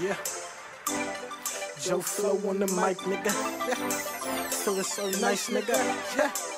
Yeah. Joe Flow on the mic, nigga. Yeah. Feeling so nice, nigga. Yeah.